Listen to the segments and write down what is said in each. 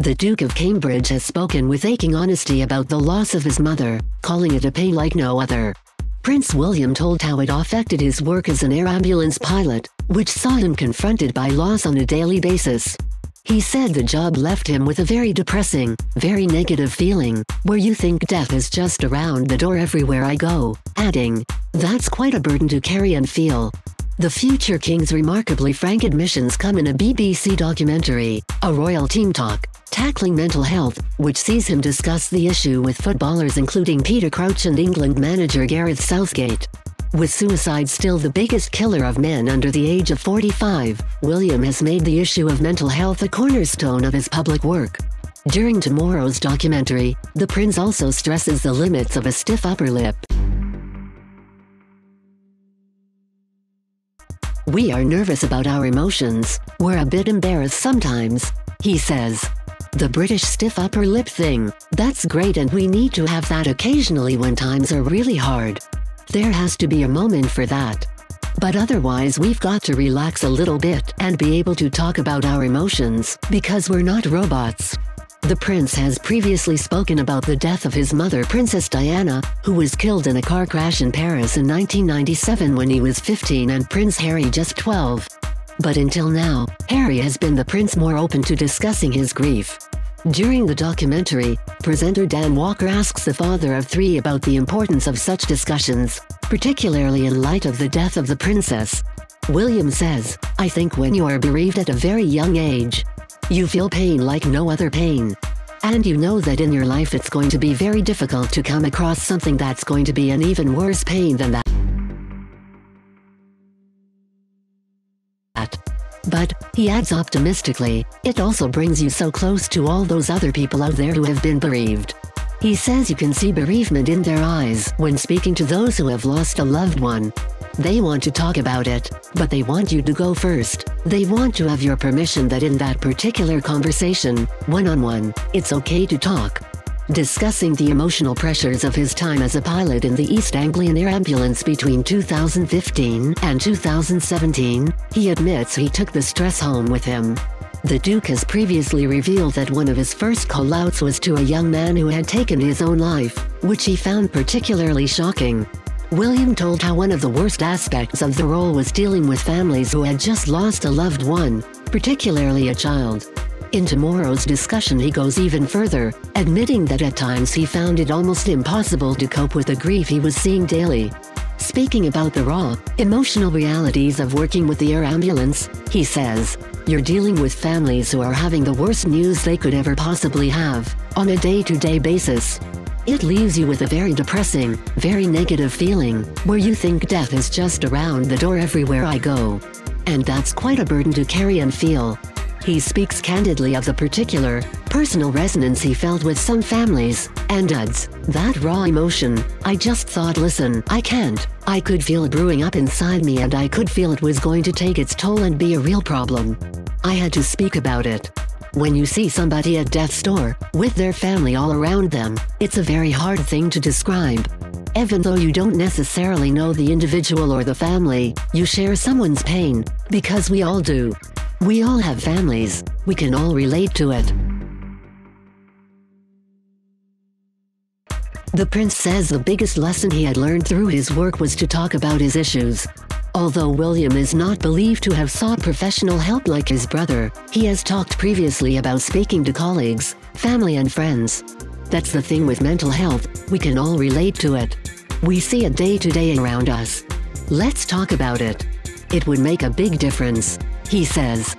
The Duke of Cambridge has spoken with aching honesty about the loss of his mother, calling it a pain like no other. Prince William told how it affected his work as an air ambulance pilot, which saw him confronted by loss on a daily basis. He said the job left him with a very depressing, very negative feeling, where you think death is just around the door everywhere I go, adding, That's quite a burden to carry and feel. The future king's remarkably frank admissions come in a BBC documentary, A Royal Team Talk, Tackling Mental Health, which sees him discuss the issue with footballers including Peter Crouch and England manager Gareth Southgate. With suicide still the biggest killer of men under the age of 45, William has made the issue of mental health a cornerstone of his public work. During tomorrow's documentary, the prince also stresses the limits of a stiff upper lip. We are nervous about our emotions, we're a bit embarrassed sometimes, he says. The British stiff upper lip thing, that's great and we need to have that occasionally when times are really hard. There has to be a moment for that. But otherwise we've got to relax a little bit and be able to talk about our emotions, because we're not robots. The prince has previously spoken about the death of his mother Princess Diana, who was killed in a car crash in Paris in 1997 when he was 15 and Prince Harry just 12. But until now, Harry has been the prince more open to discussing his grief. During the documentary, presenter Dan Walker asks the father of three about the importance of such discussions, particularly in light of the death of the princess. William says, I think when you are bereaved at a very young age, you feel pain like no other pain. And you know that in your life it's going to be very difficult to come across something that's going to be an even worse pain than that. But, he adds optimistically, it also brings you so close to all those other people out there who have been bereaved. He says you can see bereavement in their eyes when speaking to those who have lost a loved one. They want to talk about it, but they want you to go first. They want to have your permission that in that particular conversation, one-on-one, it's okay to talk. Discussing the emotional pressures of his time as a pilot in the East Anglian Air Ambulance between 2015 and 2017, he admits he took the stress home with him. The Duke has previously revealed that one of his first call-outs was to a young man who had taken his own life, which he found particularly shocking. William told how one of the worst aspects of the role was dealing with families who had just lost a loved one, particularly a child. In tomorrow's discussion he goes even further, admitting that at times he found it almost impossible to cope with the grief he was seeing daily. Speaking about the raw, emotional realities of working with the air ambulance, he says, You're dealing with families who are having the worst news they could ever possibly have, on a day-to-day basis. It leaves you with a very depressing, very negative feeling, where you think death is just around the door everywhere I go. And that's quite a burden to carry and feel. He speaks candidly of the particular, personal resonance he felt with some families, and adds, that raw emotion, I just thought listen, I can't, I could feel it brewing up inside me and I could feel it was going to take its toll and be a real problem. I had to speak about it. When you see somebody at death's door, with their family all around them, it's a very hard thing to describe. Even though you don't necessarily know the individual or the family, you share someone's pain, because we all do. We all have families, we can all relate to it. The prince says the biggest lesson he had learned through his work was to talk about his issues, Although William is not believed to have sought professional help like his brother, he has talked previously about speaking to colleagues, family and friends. That's the thing with mental health, we can all relate to it. We see it day to day around us. Let's talk about it. It would make a big difference, he says.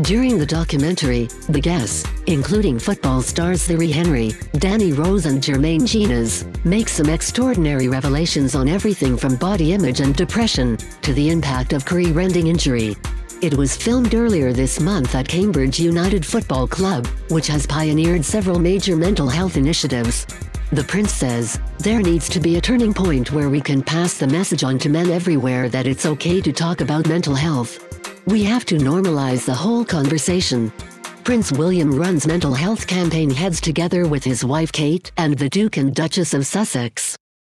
During the documentary, the guests, including football stars Thierry Henry, Danny Rose and Jermaine Jenas, make some extraordinary revelations on everything from body image and depression, to the impact of career-ending injury. It was filmed earlier this month at Cambridge United Football Club, which has pioneered several major mental health initiatives. The prince says, there needs to be a turning point where we can pass the message on to men everywhere that it's okay to talk about mental health. We have to normalize the whole conversation. Prince William runs mental health campaign heads together with his wife Kate and the Duke and Duchess of Sussex.